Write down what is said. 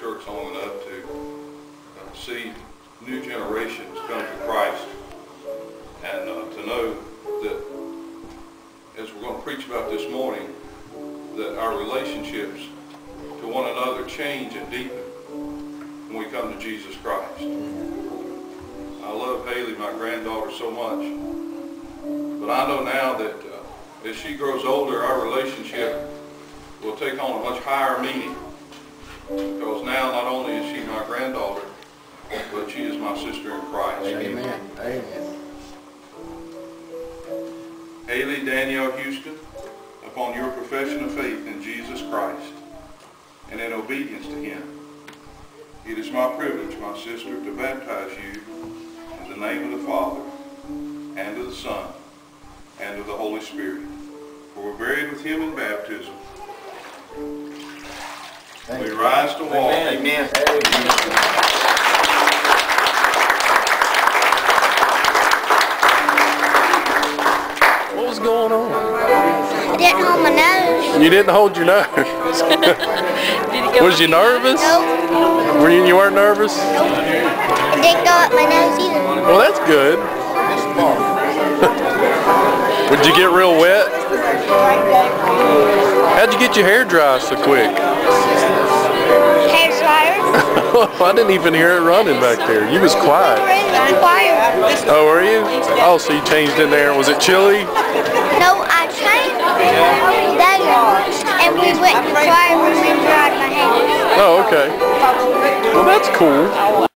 church long enough to uh, see new generations come to Christ and uh, to know that, as we're going to preach about this morning, that our relationships to one another change and deepen when we come to Jesus Christ. I love Hayleigh, my granddaughter, so much. But I know now that uh, as she grows older, our relationship will take on a much higher meaning. Because now not only is she my granddaughter, but she is my sister in Christ. Amen. Amen. Hayleigh Danielle Houston, upon your profession of faith in Jesus Christ and in obedience to him, it is my privilege, my sister, to baptize you in the name of the Father, and of the Son, and of the Holy Spirit. For we're buried with him in baptism. Thank We you. rise to walk. Amen. Amen. What was going on? I Didn't hold my nose. You didn't hold your nose. was you nervous? Nope. Were you, you weren't nervous? Didn't go up my nose either. Well, that's good. Would you get real wet? How'd you get your hair dry so quick? I didn't even hear it running back there. You was quiet. Oh, were you? Oh, so you changed in there. Was it chilly? No, I changed there and we went to the choir room and dried my hair. Oh, okay. Well, that's cool.